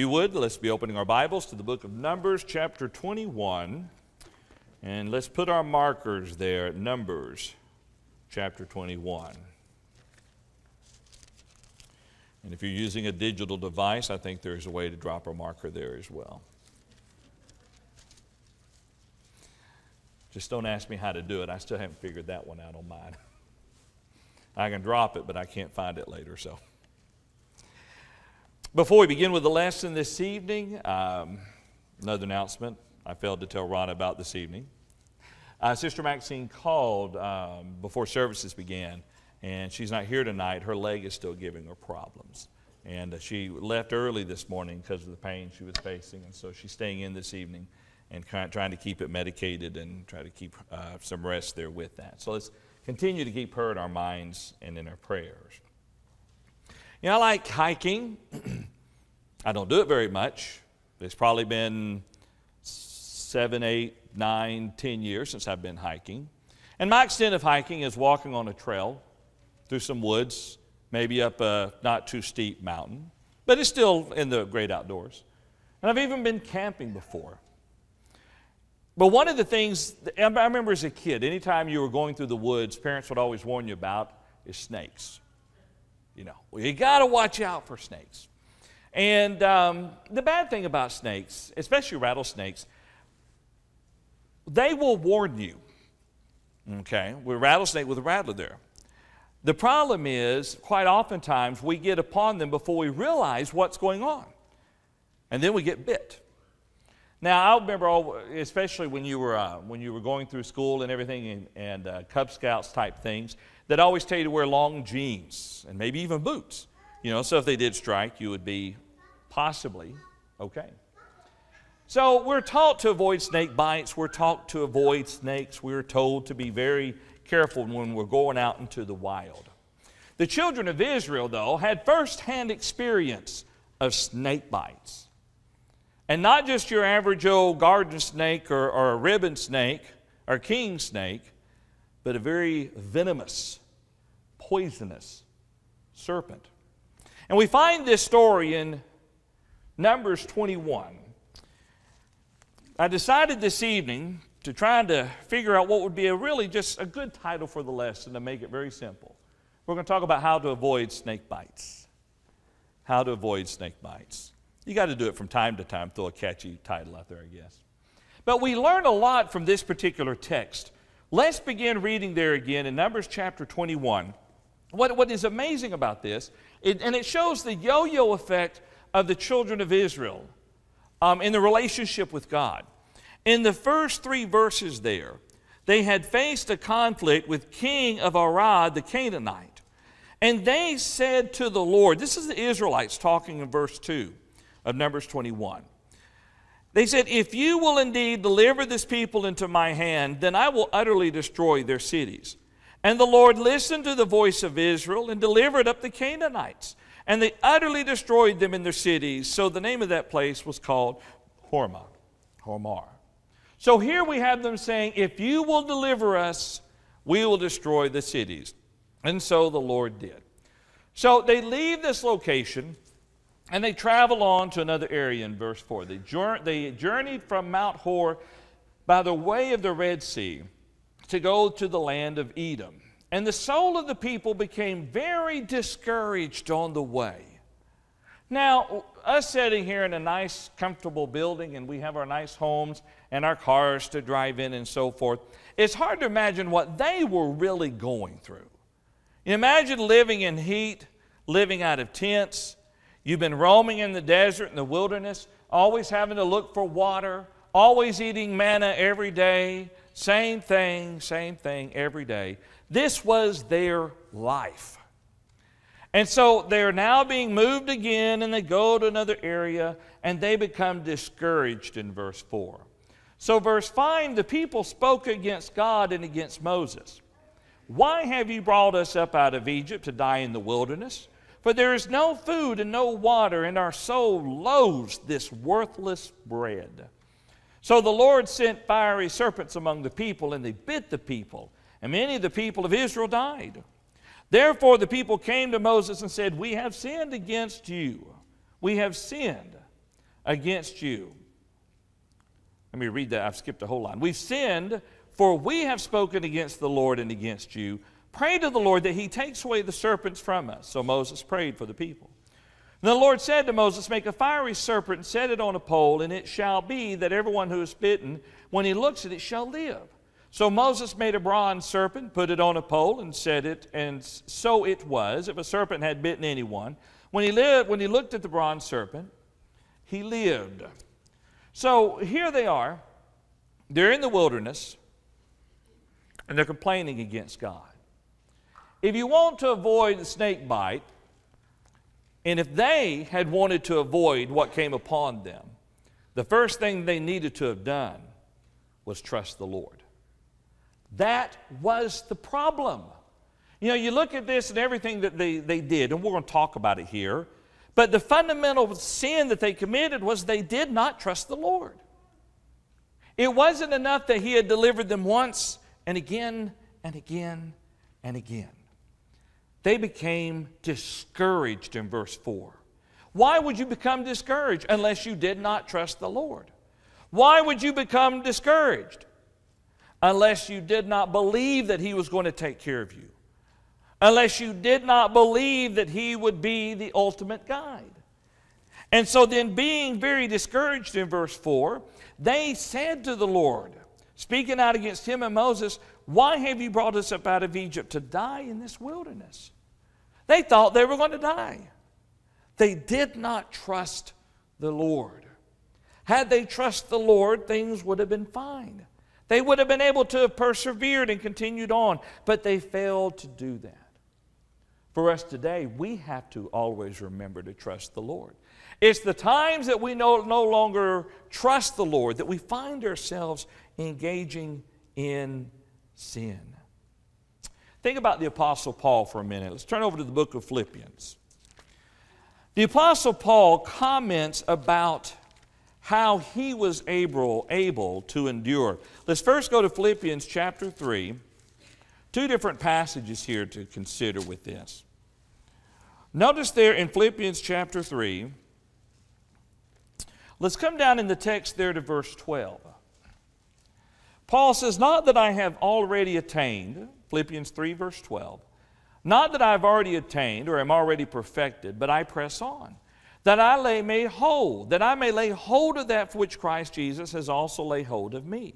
you would, let's be opening our Bibles to the book of Numbers, chapter 21. And let's put our markers there Numbers, chapter 21. And if you're using a digital device, I think there's a way to drop a marker there as well. Just don't ask me how to do it. I still haven't figured that one out on mine. I can drop it, but I can't find it later, so. Before we begin with the lesson this evening, um, another announcement I failed to tell Ron about this evening. Uh, Sister Maxine called um, before services began, and she's not here tonight. Her leg is still giving her problems. And uh, she left early this morning because of the pain she was facing, and so she's staying in this evening and trying to keep it medicated and try to keep uh, some rest there with that. So let's continue to keep her in our minds and in our prayers. You know, I like hiking. I don't do it very much. It's probably been seven, eight, nine, ten years since I've been hiking. And my extent of hiking is walking on a trail through some woods, maybe up a not too steep mountain, but it's still in the great outdoors. And I've even been camping before. But one of the things, I remember as a kid, anytime you were going through the woods, parents would always warn you about is snakes. You know, you got to watch out for snakes. And um, the bad thing about snakes, especially rattlesnakes, they will warn you. Okay, with rattlesnake with a rattler there. The problem is, quite oftentimes, we get upon them before we realize what's going on. And then we get bit. Now, I remember, all, especially when you, were, uh, when you were going through school and everything, and, and uh, Cub Scouts type things, that always tell you to wear long jeans and maybe even boots. You know, so if they did strike, you would be possibly okay. So we're taught to avoid snake bites. We're taught to avoid snakes. We're told to be very careful when we're going out into the wild. The children of Israel, though, had firsthand experience of snake bites. And not just your average old garden snake or, or a ribbon snake or king snake, but a very venomous poisonous serpent. And we find this story in Numbers 21. I decided this evening to try to figure out what would be a really just a good title for the lesson to make it very simple. We're going to talk about how to avoid snake bites. How to avoid snake bites. You got to do it from time to time, throw a catchy title out there, I guess. But we learn a lot from this particular text. Let's begin reading there again in Numbers chapter 21 what, what is amazing about this, it, and it shows the yo yo effect of the children of Israel um, in the relationship with God. In the first three verses there, they had faced a conflict with king of Arad, the Canaanite. And they said to the Lord, this is the Israelites talking in verse 2 of Numbers 21. They said, If you will indeed deliver this people into my hand, then I will utterly destroy their cities. And the Lord listened to the voice of Israel and delivered up the Canaanites. And they utterly destroyed them in their cities. So the name of that place was called Hormah. Hormah. So here we have them saying, If you will deliver us, we will destroy the cities. And so the Lord did. So they leave this location and they travel on to another area in verse 4. They, they journeyed from Mount Hor by the way of the Red Sea to go to the land of Edom. And the soul of the people became very discouraged on the way. Now, us sitting here in a nice, comfortable building, and we have our nice homes and our cars to drive in and so forth, it's hard to imagine what they were really going through. Imagine living in heat, living out of tents. You've been roaming in the desert in the wilderness, always having to look for water, always eating manna every day, same thing, same thing every day. This was their life. And so they're now being moved again and they go to another area and they become discouraged in verse 4. So, verse 5 the people spoke against God and against Moses. Why have you brought us up out of Egypt to die in the wilderness? For there is no food and no water, and our soul loathes this worthless bread. So the Lord sent fiery serpents among the people, and they bit the people, and many of the people of Israel died. Therefore the people came to Moses and said, We have sinned against you. We have sinned. against you. Let me read that. I've skipped a whole line. We've sinned, for we have spoken against the Lord and against you. Pray to the Lord that he takes away the serpents from us. So Moses prayed for the people. And the Lord said to Moses, Make a fiery serpent and set it on a pole, and it shall be that everyone who is bitten, when he looks at it, shall live. So Moses made a bronze serpent, put it on a pole, and set it, and so it was. If a serpent had bitten anyone, when he, lived, when he looked at the bronze serpent, he lived. So here they are. They're in the wilderness, and they're complaining against God. If you want to avoid the snake bite, and if they had wanted to avoid what came upon them, the first thing they needed to have done was trust the Lord. That was the problem. You know, you look at this and everything that they, they did, and we're going to talk about it here, but the fundamental sin that they committed was they did not trust the Lord. It wasn't enough that He had delivered them once and again and again and again. They became discouraged in verse 4. Why would you become discouraged unless you did not trust the Lord? Why would you become discouraged unless you did not believe that He was going to take care of you? Unless you did not believe that He would be the ultimate guide. And so, then, being very discouraged in verse 4, they said to the Lord, speaking out against him and Moses, Why have you brought us up out of Egypt to die in this wilderness? They thought they were going to die. They did not trust the Lord. Had they trusted the Lord, things would have been fine. They would have been able to have persevered and continued on, but they failed to do that. For us today, we have to always remember to trust the Lord. It's the times that we no, no longer trust the Lord that we find ourselves engaging in sin. Think about the Apostle Paul for a minute. Let's turn over to the book of Philippians. The Apostle Paul comments about how he was able, able to endure. Let's first go to Philippians chapter 3. Two different passages here to consider with this. Notice there in Philippians chapter 3, let's come down in the text there to verse 12. Paul says, Not that I have already attained, Philippians 3, verse 12, not that I've already attained or am already perfected, but I press on that I lay made whole, that I may lay hold of that for which Christ Jesus has also laid hold of me.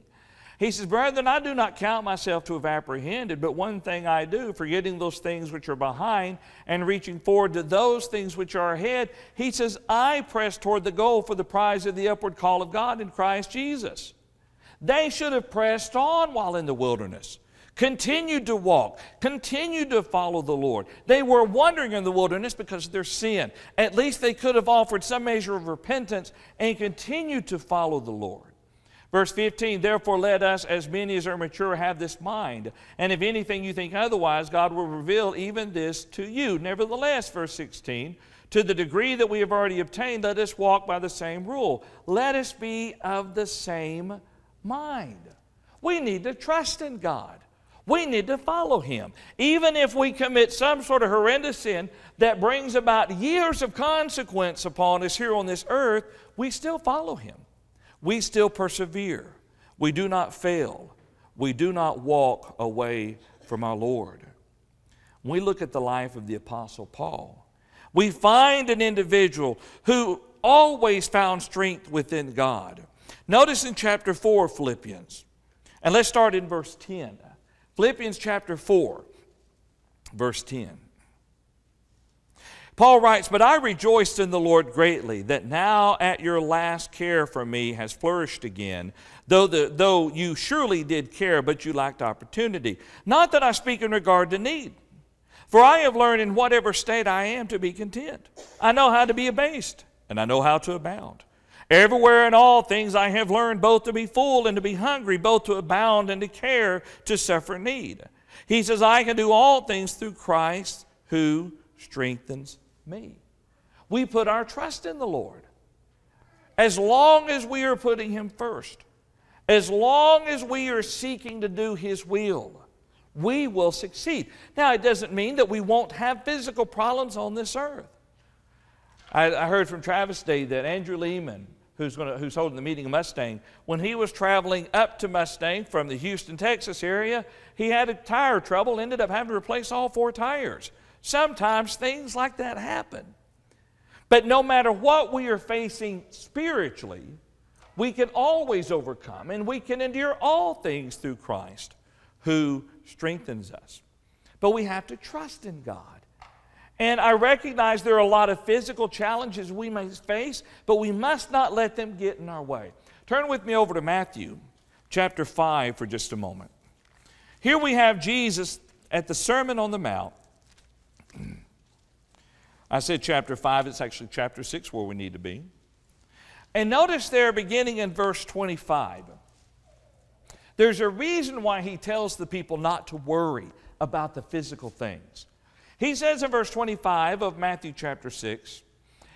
He says, Brethren, I do not count myself to have apprehended, but one thing I do, forgetting those things which are behind and reaching forward to those things which are ahead. He says, I press toward the goal for the prize of the upward call of God in Christ Jesus. They should have pressed on while in the wilderness continued to walk, continued to follow the Lord. They were wandering in the wilderness because of their sin. At least they could have offered some measure of repentance and continued to follow the Lord. Verse 15, therefore let us, as many as are mature, have this mind. And if anything you think otherwise, God will reveal even this to you. Nevertheless, verse 16, to the degree that we have already obtained, let us walk by the same rule. Let us be of the same mind. We need to trust in God. We need to follow him. Even if we commit some sort of horrendous sin that brings about years of consequence upon us here on this earth, we still follow him. We still persevere. We do not fail. We do not walk away from our Lord. When we look at the life of the Apostle Paul, we find an individual who always found strength within God. Notice in chapter 4 of Philippians, and let's start in verse 10. Philippians chapter 4, verse 10. Paul writes, But I rejoiced in the Lord greatly that now at your last care for me has flourished again, though, the, though you surely did care, but you lacked opportunity. Not that I speak in regard to need, for I have learned in whatever state I am to be content. I know how to be abased, and I know how to abound. Everywhere in all things I have learned both to be full and to be hungry, both to abound and to care, to suffer need. He says, I can do all things through Christ who strengthens me. We put our trust in the Lord. As long as we are putting Him first, as long as we are seeking to do His will, we will succeed. Now, it doesn't mean that we won't have physical problems on this earth. I, I heard from Travis Day that Andrew Lehman who's, gonna, who's holding the meeting in Mustang, when he was traveling up to Mustang from the Houston, Texas area, he had a tire trouble, ended up having to replace all four tires. Sometimes things like that happen. But no matter what we are facing spiritually, we can always overcome and we can endure all things through Christ who strengthens us. But we have to trust in God. And I recognize there are a lot of physical challenges we may face, but we must not let them get in our way. Turn with me over to Matthew chapter 5 for just a moment. Here we have Jesus at the Sermon on the Mount. I said chapter 5, it's actually chapter 6 where we need to be. And notice there, beginning in verse 25, there's a reason why he tells the people not to worry about the physical things. He says in verse 25 of Matthew chapter 6,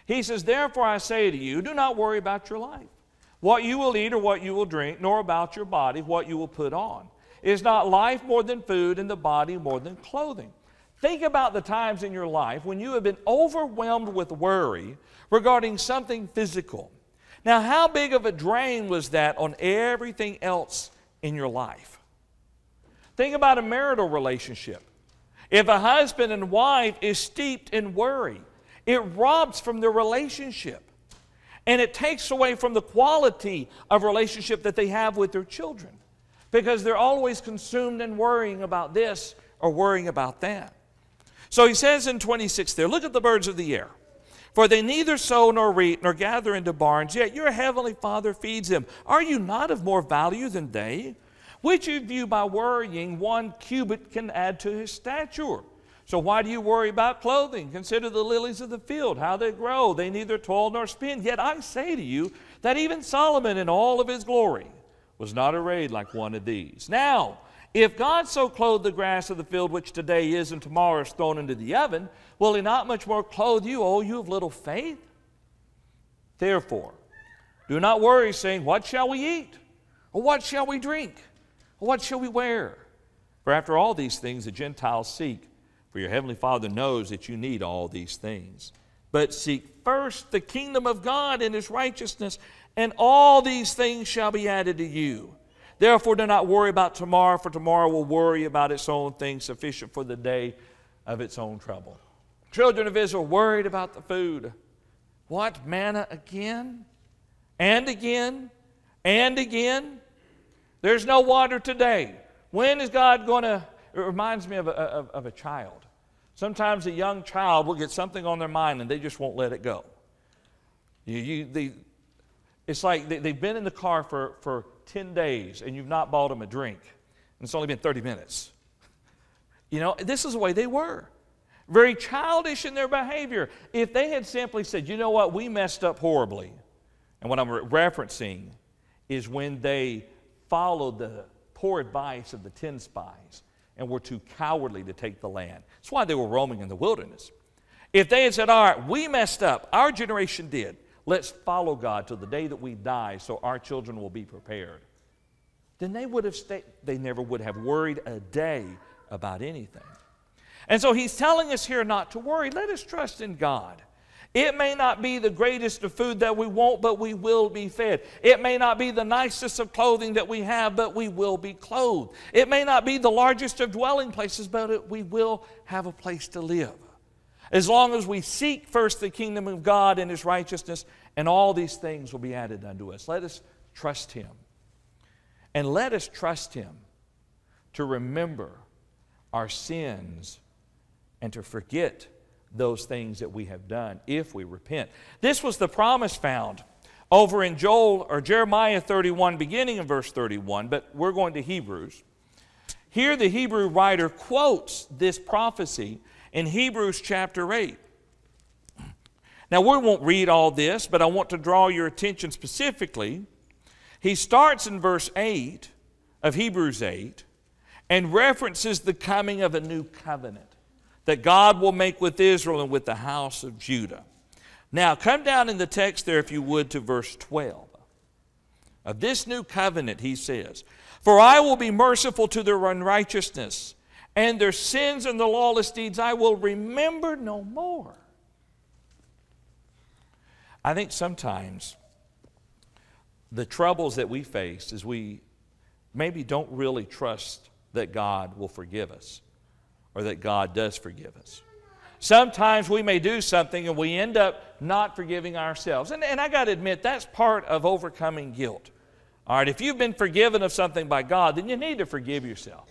he says, Therefore I say to you, do not worry about your life, what you will eat or what you will drink, nor about your body, what you will put on. Is not life more than food, and the body more than clothing? Think about the times in your life when you have been overwhelmed with worry regarding something physical. Now, how big of a drain was that on everything else in your life? Think about a marital relationship. If a husband and wife is steeped in worry, it robs from the relationship. And it takes away from the quality of relationship that they have with their children because they're always consumed in worrying about this or worrying about that. So he says in 26 there, look at the birds of the air. For they neither sow nor reap nor gather into barns, yet your heavenly Father feeds them. Are you not of more value than they? Which of you, by worrying, one cubit can add to his stature? So why do you worry about clothing? Consider the lilies of the field, how they grow. They neither toil nor spin. Yet I say to you that even Solomon in all of his glory was not arrayed like one of these. Now, if God so clothed the grass of the field, which today is and tomorrow is thrown into the oven, will he not much more clothe you, O you of little faith? Therefore, do not worry, saying, What shall we eat? Or what shall we drink? What shall we wear? For after all these things the Gentiles seek, for your heavenly Father knows that you need all these things. But seek first the kingdom of God and his righteousness, and all these things shall be added to you. Therefore, do not worry about tomorrow, for tomorrow will worry about its own things, sufficient for the day of its own trouble. Children of Israel worried about the food. What? Manna again? And again? And again? There's no water today. When is God going to? It reminds me of a, of, of a child. Sometimes a young child will get something on their mind and they just won't let it go. You, you, they, it's like they, they've been in the car for, for 10 days and you've not bought them a drink, and it's only been 30 minutes. You know, this is the way they were. Very childish in their behavior. If they had simply said, you know what, we messed up horribly, and what I'm re- referencing is when they followed the poor advice of the ten spies and were too cowardly to take the land. That's why they were roaming in the wilderness. If they had said, All right, we messed up, our generation did, let's follow God till the day that we die so our children will be prepared, then they would have stayed, they never would have worried a day about anything. And so he's telling us here not to worry. Let us trust in God. It may not be the greatest of food that we want, but we will be fed. It may not be the nicest of clothing that we have, but we will be clothed. It may not be the largest of dwelling places, but it, we will have a place to live. As long as we seek first the kingdom of God and his righteousness, and all these things will be added unto us. Let us trust him. And let us trust him to remember our sins and to forget those things that we have done if we repent. This was the promise found over in Joel or Jeremiah 31, beginning in verse 31, but we're going to Hebrews. Here, the Hebrew writer quotes this prophecy in Hebrews chapter 8. Now, we won't read all this, but I want to draw your attention specifically. He starts in verse 8 of Hebrews 8 and references the coming of a new covenant that God will make with Israel and with the house of Judah. Now, come down in the text there, if you would, to verse 12. Of this new covenant, he says, For I will be merciful to their unrighteousness, and their sins and the lawless deeds I will remember no more. I think sometimes the troubles that we face is we maybe don't really trust that God will forgive us or that God does forgive us. Sometimes we may do something and we end up not forgiving ourselves. And, and I got to admit, that's part of overcoming guilt. All right, if you've been forgiven of something by God, then you need to forgive yourself.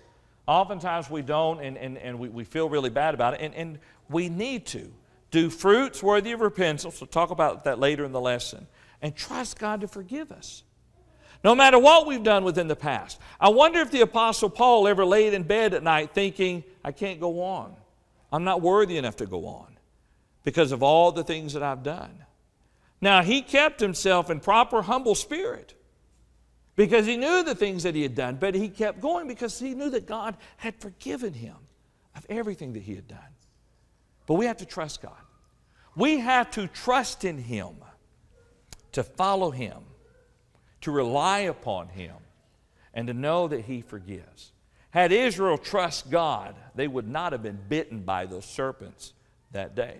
Oftentimes we don't, and, and, and we, we feel really bad about it, and, and we need to. Do fruits worthy of repentance. We'll talk about that later in the lesson. And trust God to forgive us. No matter what we've done within the past. I wonder if the Apostle Paul ever laid in bed at night thinking, I can't go on. I'm not worthy enough to go on because of all the things that I've done. Now, he kept himself in proper humble spirit because he knew the things that he had done, but he kept going because he knew that God had forgiven him of everything that he had done. But we have to trust God. We have to trust in him, to follow him, to rely upon him, and to know that he forgives. Had Israel trust God, they would not have been bitten by those serpents that day.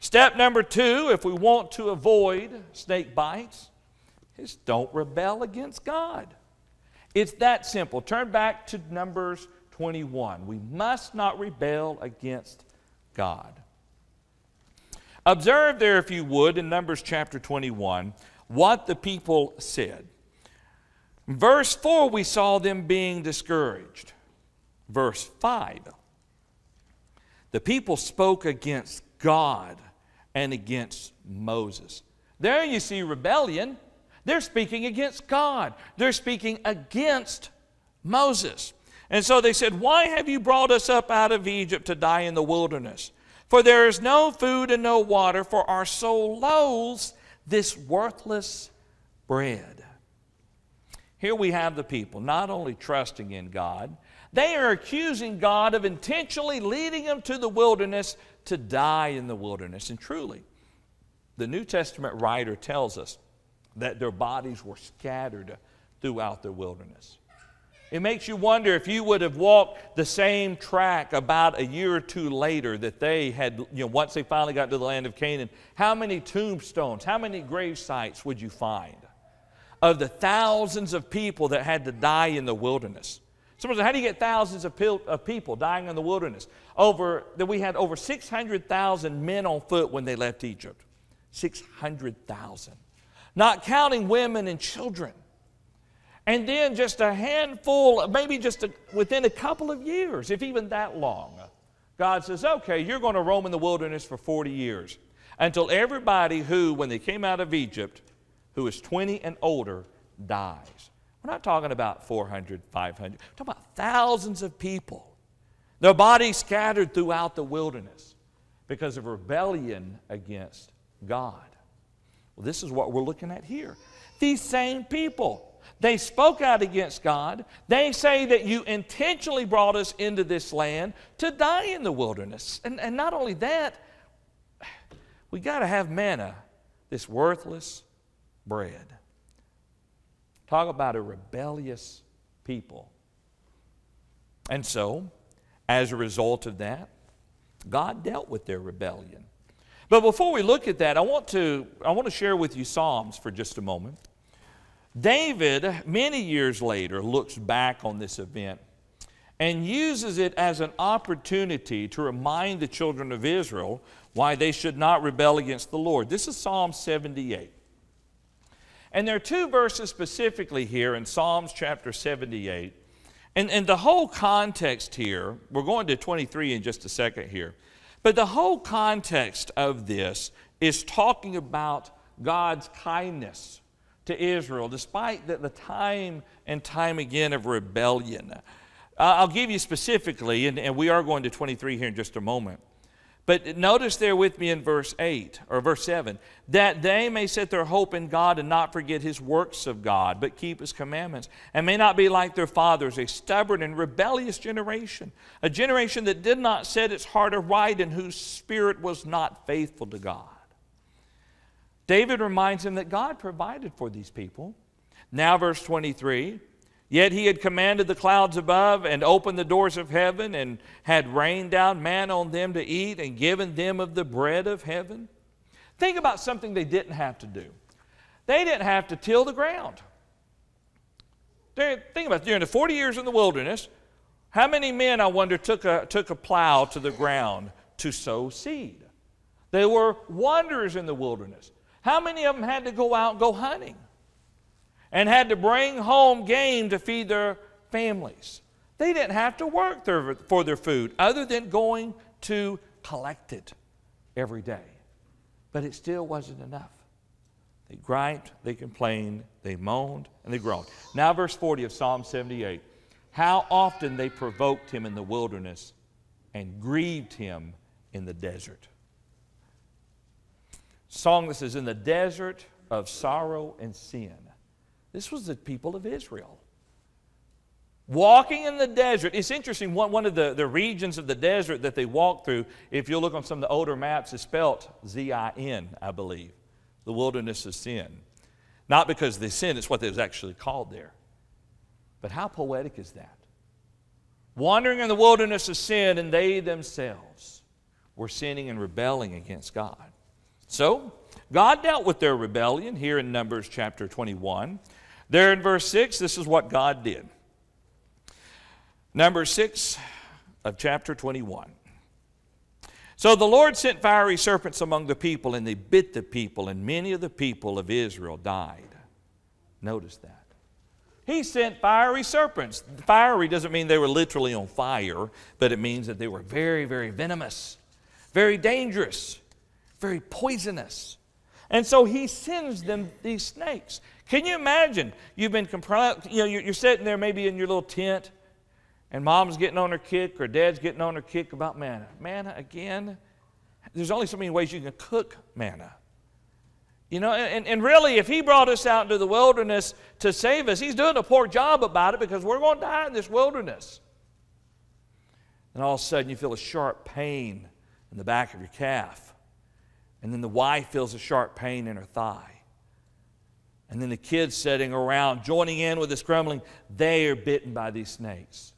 Step number two, if we want to avoid snake bites, is don't rebel against God. It's that simple. Turn back to Numbers 21. We must not rebel against God. Observe there, if you would, in Numbers chapter 21, what the people said. Verse 4, we saw them being discouraged. Verse 5, the people spoke against God and against Moses. There you see rebellion. They're speaking against God, they're speaking against Moses. And so they said, Why have you brought us up out of Egypt to die in the wilderness? For there is no food and no water, for our soul loathes this worthless bread. Here we have the people not only trusting in God, they are accusing God of intentionally leading them to the wilderness to die in the wilderness. And truly, the New Testament writer tells us that their bodies were scattered throughout the wilderness. It makes you wonder if you would have walked the same track about a year or two later that they had, you know, once they finally got to the land of Canaan, how many tombstones, how many grave sites would you find? of the thousands of people that had to die in the wilderness. Someone said, How do you get thousands of, of people dying in the wilderness? Over, that we had over 600,000 men on foot when they left Egypt. 600,000. Not counting women and children. And then just a handful, maybe just a, within a couple of years, if even that long, God says, okay, you're going to roam in the wilderness for 40 years until everybody who, when they came out of Egypt, who is 20 and older dies. We're not talking about 400, 500. We're talking about thousands of people. Their bodies scattered throughout the wilderness because of rebellion against God. Well, this is what we're looking at here. These same people, they spoke out against God. They say that you intentionally brought us into this land to die in the wilderness. And, and not only that, we got to have manna, this worthless, bread. Talk about a rebellious people. And so, as a result of that, God dealt with their rebellion. But before we look at that, I want to, I want to share with you Psalms for just a moment. David, many years later, looks back on this event and uses it as an opportunity to remind the children of Israel why they should not rebel against the Lord. This is Psalm 78. And there are two verses specifically here in Psalms chapter 78. And, and the whole context here, we're going to 23 in just a second here, but the whole context of this is talking about God's kindness to Israel, despite the, the time and time again of rebellion. Uh, I'll give you specifically, and, and we are going to 23 here in just a moment. But notice there with me in verse 8 or verse 7 that they may set their hope in God and not forget his works of God, but keep his commandments, and may not be like their fathers, a stubborn and rebellious generation, a generation that did not set its heart aright and whose spirit was not faithful to God. David reminds him that God provided for these people. Now, verse 23 Yet he had commanded the clouds above and opened the doors of heaven and had rained down manna on them to eat and given them of the bread of heaven. Think about something they didn't have to do. they didn't have to till the ground. Think about it. During the 40 years in the wilderness, how many men, I wonder, took a, took a plow to the ground to sow seed? They were wanderers in the wilderness. How many of them had to go out and go hunting? And had to bring home game to feed their families. They didn't have to work for their food other than going to collect it every day. But it still wasn't enough. They griped, they complained, they moaned, and they groaned. Now, verse 40 of Psalm 78 How often they provoked him in the wilderness and grieved him in the desert. Song that says, In the desert of sorrow and sin. This was the people of Israel. Walking in the desert. It's interesting, one, one of the, the regions of the desert that they walked through, if you look on some of the older maps, is spelt Z I N, I believe the wilderness of sin. Not because they sinned, it's what it was actually called there. But how poetic is that? Wandering in the wilderness of sin, and they themselves were sinning and rebelling against God. So, God dealt with their rebellion here in Numbers chapter 21. There in verse 6, this is what God did. Number 6 of chapter 21. So the Lord sent fiery serpents among the people, and they bit the people, and many of the people of Israel died. Notice that. He sent fiery serpents. Fiery doesn't mean they were literally on fire, but it means that they were very, very venomous, very dangerous, very poisonous. And so he sends them these snakes. Can you imagine? You've been, you know, you're sitting there maybe in your little tent, and mom's getting on her kick or dad's getting on her kick about manna. Manna again? There's only so many ways you can cook manna. You know, and, and really, if he brought us out into the wilderness to save us, he's doing a poor job about it because we're going to die in this wilderness. And all of a sudden, you feel a sharp pain in the back of your calf. And then the wife feels a sharp pain in her thigh. And then the kids sitting around, joining in with this grumbling, they are bitten by these snakes.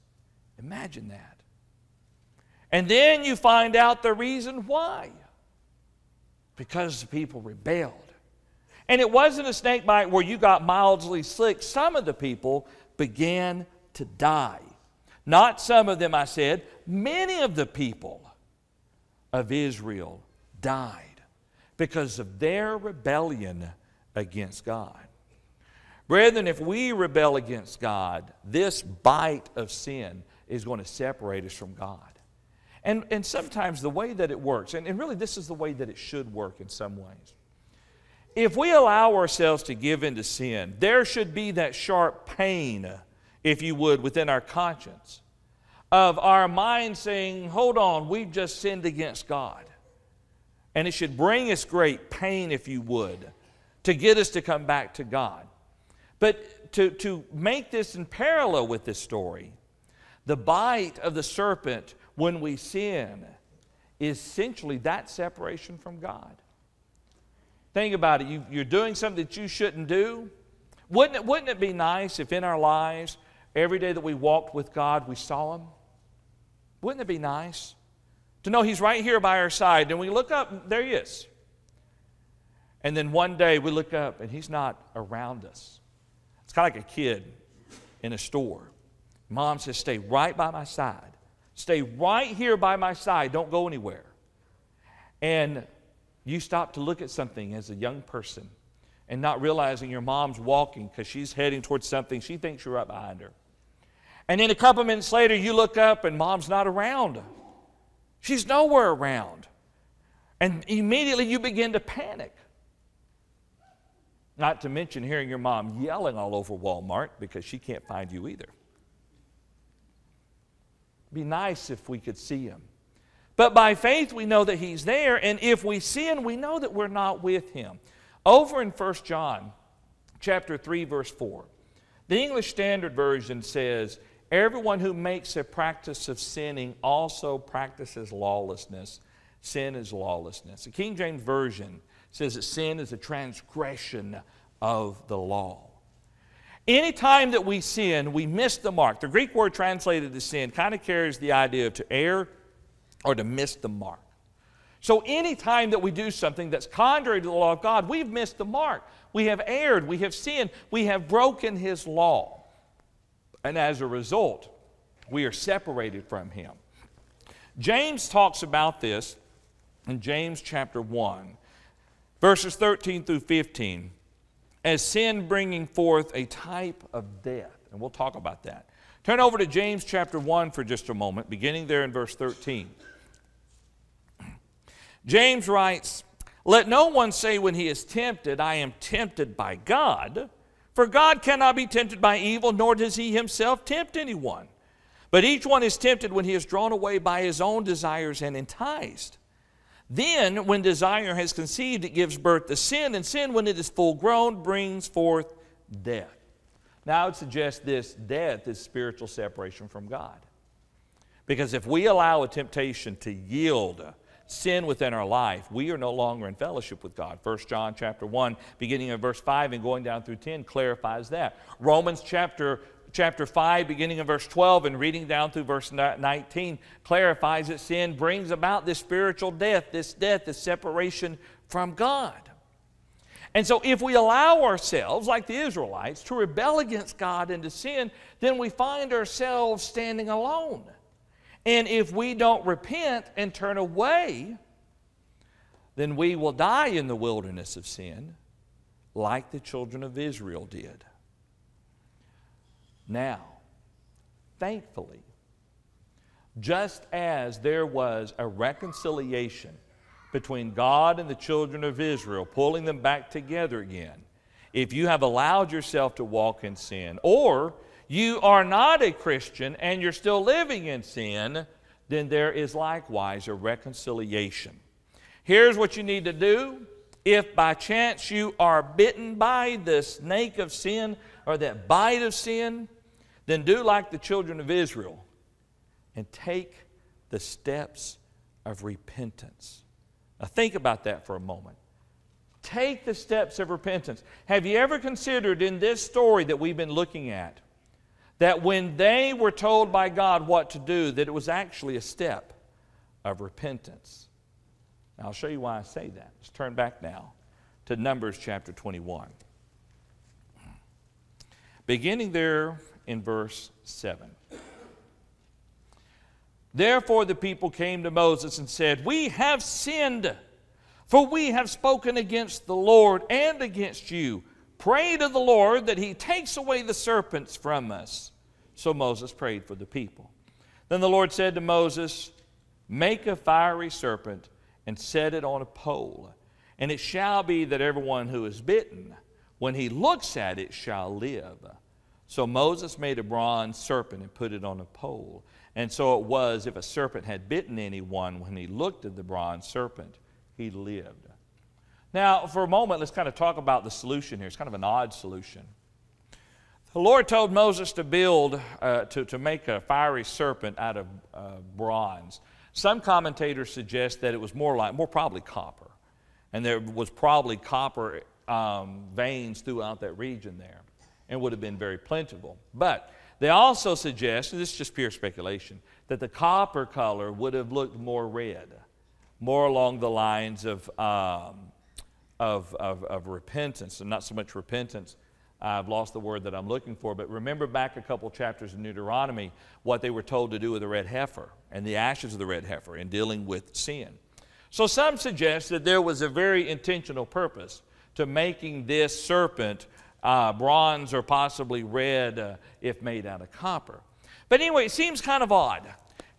Imagine that. And then you find out the reason why. Because the people rebelled. And it wasn't a snake bite where you got mildly sick. Some of the people began to die. Not some of them, I said. Many of the people of Israel died because of their rebellion against God. Brethren, if we rebel against God, this bite of sin is going to separate us from God. And, and sometimes the way that it works, and, and really this is the way that it should work in some ways. If we allow ourselves to give into sin, there should be that sharp pain, if you would, within our conscience of our mind saying, Hold on, we've just sinned against God. And it should bring us great pain, if you would, to get us to come back to God. But to, to make this in parallel with this story, the bite of the serpent when we sin is essentially that separation from God. Think about it. You, are doing something that you shouldn't do. Wouldn't it, wouldn't it be nice if in our lives, every day that we walked with God, we saw Him? Wouldn't it be nice to know He's right here by our side? And we look up, there He is. And then one day we look up and He's not around us. It's kind of like a kid in a store. Mom says, Stay right by my side. Stay right here by my side. Don't go anywhere. And you stop to look at something as a young person and not realizing your mom's walking because she's heading towards something. She thinks you're right behind her. And then a couple minutes later, you look up and mom's not around. She's nowhere around. And immediately you begin to panic. Not to mention hearing your mom yelling all over Walmart because she can't find you either be nice if we could see him. But by faith, we know that he's there, and if we sin, we know that we're not with him. Over in 1 John chapter 3, verse 4, the English Standard Version says, Everyone who makes a practice of sinning also practices lawlessness. Sin is lawlessness. The King James Version says that sin is a transgression of the law. Anytime that we sin, we miss the mark. The Greek word translated as sin kind of carries the idea of to err or to miss the mark. So, anytime that we do something that's contrary to the law of God, we've missed the mark. We have erred, we have sinned, we have broken His law. And as a result, we are separated from Him. James talks about this in James chapter 1, verses 13 through 15, as sin bringing forth a type of death. And we'll talk about that. Turn over to James chapter 1 for just a moment, beginning there in verse 13. James writes, Let no one say when he is tempted, I am tempted by God. For God cannot be tempted by evil, nor does he himself tempt anyone. But each one is tempted when he is drawn away by his own desires and enticed. Then, when desire has conceived, it gives birth to sin, and sin, when it is full grown, brings forth death. Now, I would suggest this death is spiritual separation from God. Because if we allow a temptation to yield sin within our life, we are no longer in fellowship with God. 1 John chapter 1, beginning of verse 5 and going down through 10 clarifies that. Romans chapter chapter 5, beginning of verse 12 and reading down through verse 19, clarifies that sin brings about this spiritual death, this death, this separation from God. And so, if we allow ourselves, like the Israelites, to rebel against God and to sin, then we find ourselves standing alone. And if we don't repent and turn away, then we will die in the wilderness of sin like the children of Israel did. Now, thankfully, just as there was a reconciliation between God and the children of Israel, pulling them back together again, if you have allowed yourself to walk in sin, or you are not a Christian and you're still living in sin, then there is likewise a reconciliation. Here's what you need to do. If by chance you are bitten by the snake of sin or that bite of sin, then do like the children of Israel and take the steps of repentance. Now, think about that for a moment. Take the steps of repentance. Have you ever considered in this story that we've been looking at that when they were told by God what to do, that it was actually a step of repentance. Now, I'll show you why I say that. Let's turn back now to Numbers chapter 21. Beginning there in verse 7. Therefore, the people came to Moses and said, We have sinned, for we have spoken against the Lord and against you. Pray to the Lord that he takes away the serpents from us. So Moses prayed for the people. Then the Lord said to Moses, Make a fiery serpent and set it on a pole. And it shall be that everyone who is bitten, when he looks at it, shall live. So Moses made a bronze serpent and put it on a pole. And so it was, if a serpent had bitten anyone, when he looked at the bronze serpent, he lived. Now, for a moment, let's kind of talk about the solution here. It's kind of an odd solution. The Lord told Moses to build, uh, to, to make a fiery serpent out of uh, bronze. Some commentators suggest that it was more like, more probably copper. And there was probably copper um, veins throughout that region there and would have been very plentiful. But they also suggest, and this is just pure speculation, that the copper color would have looked more red, more along the lines of, um, of, of, of repentance, and not so much repentance I've lost the word that I'm looking for, but remember back a couple chapters in Deuteronomy what they were told to do with the red heifer and the ashes of the red heifer in dealing with sin. So some suggest that there was a very intentional purpose to making this serpent uh, bronze or possibly red uh, if made out of copper. But anyway, it seems kind of odd.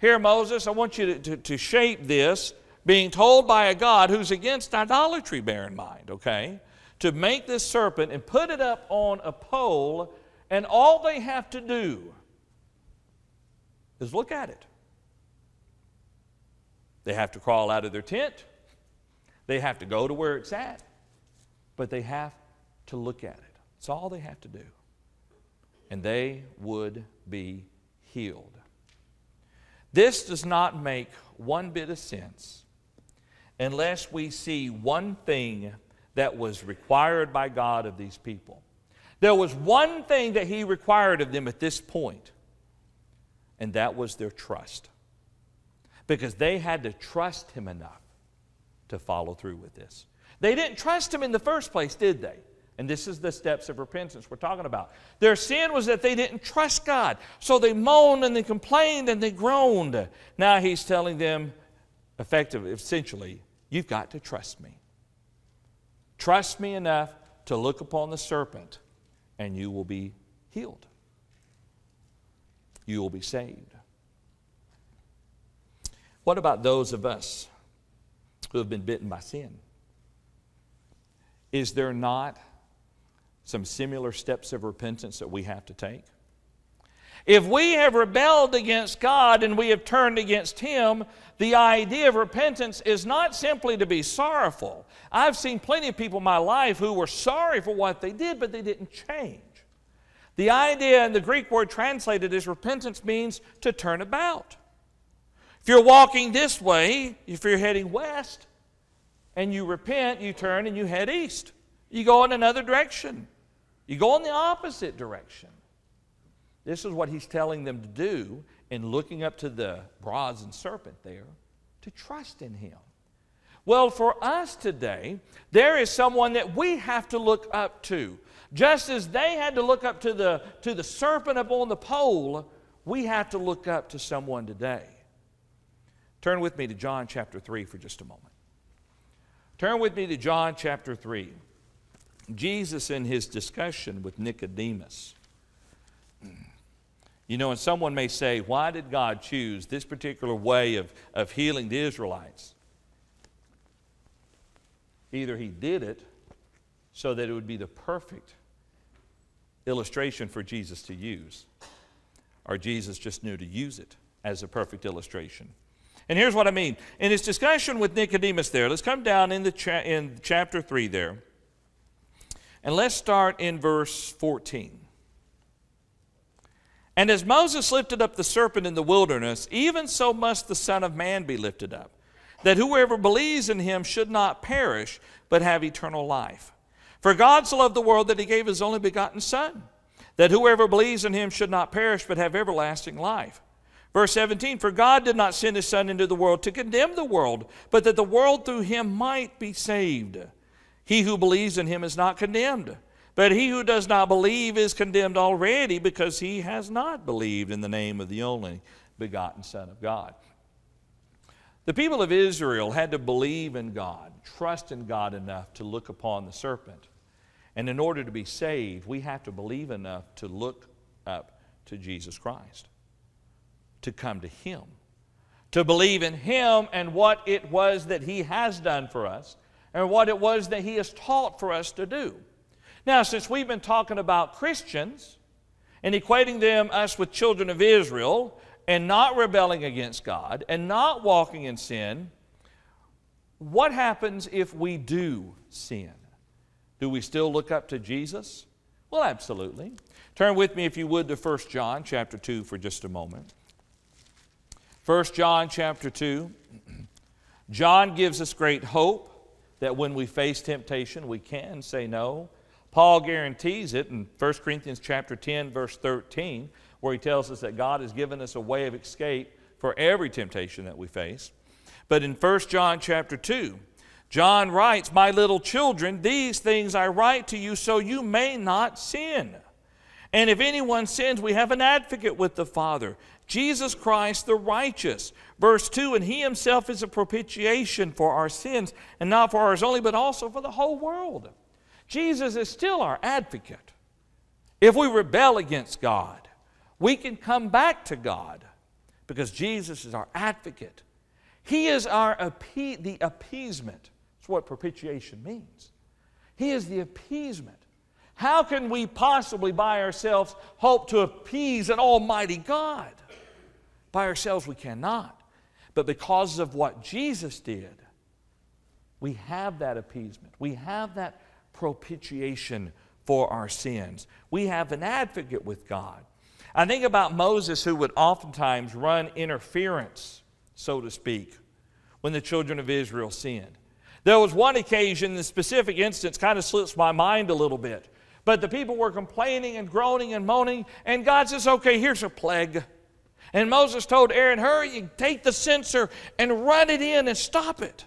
Here, Moses, I want you to, to, to shape this being told by a God who's against idolatry, bear in mind, okay? To make this serpent and put it up on a pole, and all they have to do is look at it. They have to crawl out of their tent, they have to go to where it's at, but they have to look at it. That's all they have to do. And they would be healed. This does not make one bit of sense unless we see one thing that was required by God of these people. There was one thing that He required of them at this point, and that was their trust. Because they had to trust Him enough to follow through with this. They didn't trust him in the first place, did they? And this is the steps of repentance we're talking about. Their sin was that they didn't trust God. So they moaned and they complained and they groaned. Now he's telling them, effectively, essentially, you've got to trust me. Trust me enough to look upon the serpent and you will be healed. You will be saved. What about those of us who have been bitten by sin? Is there not some similar steps of repentance that we have to take? If we have rebelled against God and we have turned against Him, the idea of repentance is not simply to be sorrowful. I've seen plenty of people in my life who were sorry for what they did, but they didn't change. The idea in the Greek word translated as repentance means to turn about. If you're walking this way, if you're heading west, and you repent, you turn and you head east. You go in another direction. You go in the opposite direction. This is what he's telling them to do in looking up to the brazen serpent there, to trust in him. Well, for us today, there is someone that we have to look up to. Just as they had to look up to the, to the serpent up on the pole, we have to look up to someone today. Turn with me to John chapter 3 for just a moment. Turn with me to John chapter 3. Jesus, in his discussion with Nicodemus, you know, and someone may say, why did God choose this particular way of, of healing the Israelites? Either he did it so that it would be the perfect illustration for Jesus to use, or Jesus just knew to use it as a perfect illustration. And here's what I mean. In his discussion with Nicodemus there, let's come down in, the cha- in chapter 3 there. And let's start in verse 14. And as Moses lifted up the serpent in the wilderness, even so must the Son of Man be lifted up, that whoever believes in him should not perish, but have eternal life. For God so loved the world that he gave his only begotten Son, that whoever believes in him should not perish, but have everlasting life. Verse 17 For God did not send his Son into the world to condemn the world, but that the world through him might be saved. He who believes in him is not condemned, but he who does not believe is condemned already because he has not believed in the name of the only begotten Son of God. The people of Israel had to believe in God, trust in God enough to look upon the serpent. And in order to be saved, we have to believe enough to look up to Jesus Christ to come to Him, to believe in Him and what it was that He has done for us and what it was that He has taught for us to do. Now, since we've been talking about Christians and equating them, us, with children of Israel, and not rebelling against God and not walking in sin, what happens if we do sin? Do we still look up to Jesus? Well, absolutely. Turn with me, if you would, to 1 John chapter 2 for just a moment. 1 John chapter 2. John gives us great hope that when we face temptation, we can say no. Paul guarantees it in 1 Corinthians chapter 10, verse 13, where he tells us that God has given us a way of escape for every temptation that we face. But in 1 John chapter 2, John writes, My little children, these things I write to you so you may not sin. And if anyone sins, we have an advocate with the Father, Jesus Christ the righteous. Verse 2 And he himself is a propitiation for our sins, and not for ours only, but also for the whole world. Jesus is still our advocate. If we rebel against God, we can come back to God because Jesus is our advocate. He is our appe- the appeasement. That's what propitiation means. He is the appeasement. How can we possibly by ourselves hope to appease an almighty God? By ourselves, we cannot. But because of what Jesus did, we have that appeasement. We have that propitiation for our sins. We have an advocate with God. I think about Moses, who would oftentimes run interference, so to speak, when the children of Israel sinned. There was one occasion, the specific instance kind of slips my mind a little bit. But the people were complaining and groaning and moaning, and God says, Okay, here's a plague. And Moses told Aaron, Hurry, take the censer and run it in and stop it.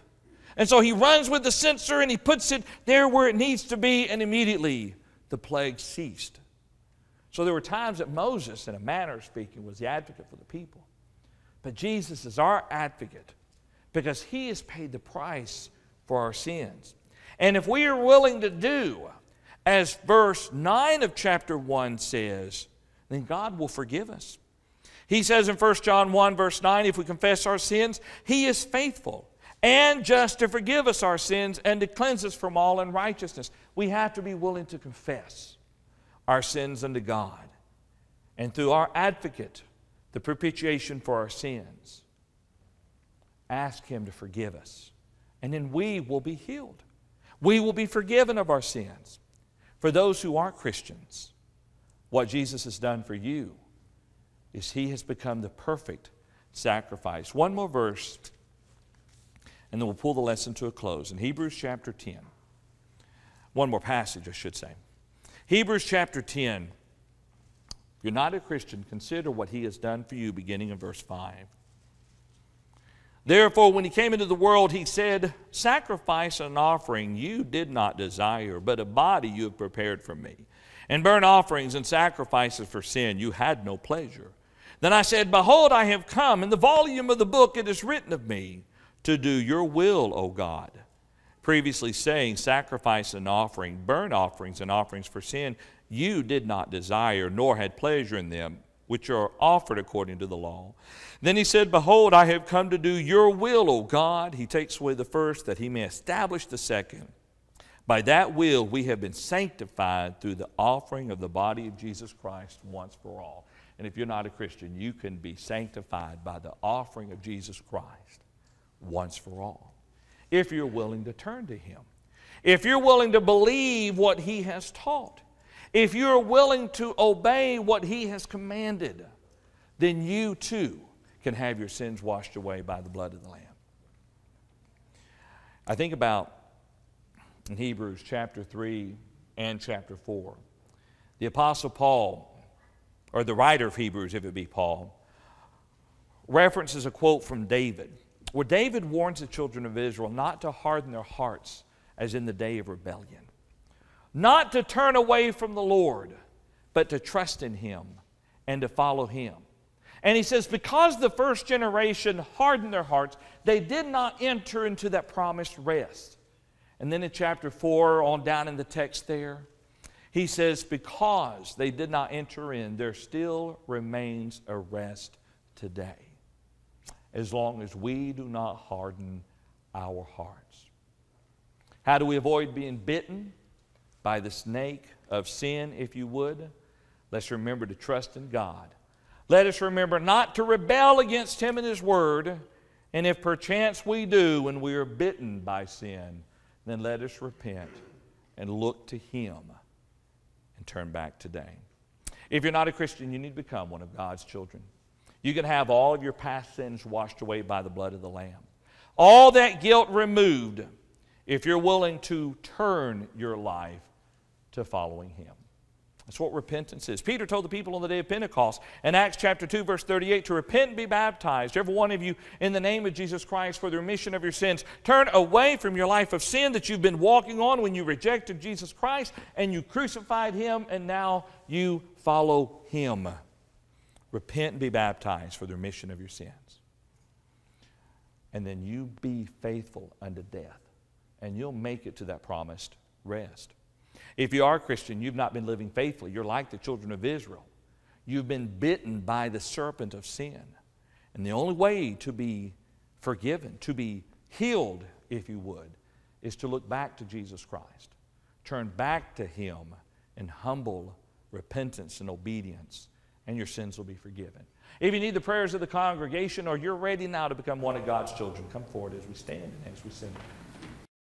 And so he runs with the censer and he puts it there where it needs to be, and immediately the plague ceased. So there were times that Moses, in a manner of speaking, was the advocate for the people. But Jesus is our advocate because he has paid the price for our sins. And if we are willing to do as verse 9 of chapter 1 says, then God will forgive us. He says in 1 John 1, verse 9, if we confess our sins, He is faithful and just to forgive us our sins and to cleanse us from all unrighteousness. We have to be willing to confess our sins unto God. And through our advocate, the propitiation for our sins, ask Him to forgive us. And then we will be healed. We will be forgiven of our sins. For those who aren't Christians, what Jesus has done for you is He has become the perfect sacrifice. One more verse, and then we'll pull the lesson to a close. In Hebrews chapter 10, one more passage, I should say. Hebrews chapter 10. If you're not a Christian, consider what He has done for you, beginning in verse 5. Therefore, when he came into the world, he said, Sacrifice and offering you did not desire, but a body you have prepared for me. And burnt offerings and sacrifices for sin you had no pleasure. Then I said, Behold, I have come. In the volume of the book it is written of me, to do your will, O God. Previously saying, Sacrifice and offering, burnt offerings and offerings for sin, you did not desire, nor had pleasure in them, which are offered according to the law. Then he said, Behold, I have come to do your will, O God. He takes away the first, that he may establish the second. By that will we have been sanctified through the offering of the body of Jesus Christ once for all. And if you're not a Christian, you can be sanctified by the offering of Jesus Christ once for all. If you're willing to turn to Him, if you're willing to believe what He has taught, if you're willing to obey what He has commanded, then you too can have your sins washed away by the blood of the Lamb. I think about in Hebrews chapter 3 and chapter 4. The Apostle Paul, or the writer of Hebrews, if it be Paul, references a quote from David, where David warns the children of Israel not to harden their hearts as in the day of rebellion, not to turn away from the Lord, but to trust in Him and to follow Him. And he says, because the first generation hardened their hearts, they did not enter into that promised rest. And then in chapter 4, on down in the text there, he says, because they did not enter in, there still remains a rest today, as long as we do not harden our hearts. How do we avoid being bitten by the snake of sin, if you would? Let's remember to trust in God let us remember not to rebel against him and his word. And if perchance we do when we are bitten by sin, then let us repent and look to him and turn back today. If you're not a Christian, you need to become one of God's children. You can have all of your past sins washed away by the blood of the Lamb. All that guilt removed if you're willing to turn your life to following Him. That's what repentance is. Peter told the people on the day of Pentecost in Acts chapter 2, verse 38 to repent and be baptized, every one of you, in the name of Jesus Christ for the remission of your sins. Turn away from your life of sin that you've been walking on when you rejected Jesus Christ and you crucified him, and now you follow him. Repent and be baptized for the remission of your sins. And then you be faithful unto death, and you'll make it to that promised rest. If you are a Christian, you've not been living faithfully. You're like the children of Israel. You've been bitten by the serpent of sin. And the only way to be forgiven, to be healed, if you would, is to look back to Jesus Christ. Turn back to Him in humble repentance and obedience, and your sins will be forgiven. If you need the prayers of the congregation or you're ready now to become one of God's children, come forward as we stand and as we sing.